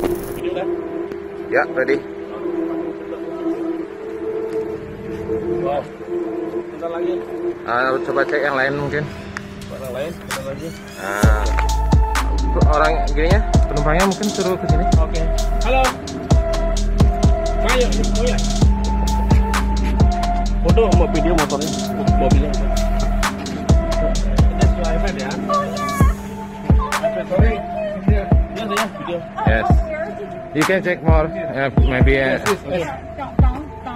sudah? Ya, ready. Wow. Bentar lagi. Ah, coba cek yang lain mungkin. Orang lain, bentar lagi. Ah, orang gininya penumpangnya mungkin suruh ke sini. Oke. Halo. Ayo, mau ya? Foto mau video motornya, mobilnya. Ini sesuai iPad ya? iPad, sorry. Iya, ya, video. Yes. You can check more. Uh, maybe. Uh,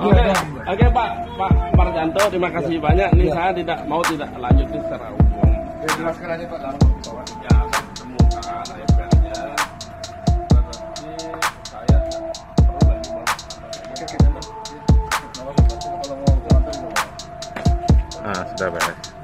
Oke, oke Pak Pak Marjanto, terima kasih banyak. Nih saya tidak mau tidak lanjutin secara umum. Ya jelaskan aja Pak dalam bawah. Ya. Berarti saya perlu lagi bawah. ah, sudah beres.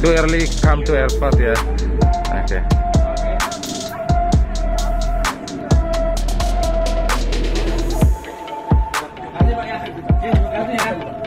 Too early come to airport ya. Oke. Kasih Pak ya. Terima kasih.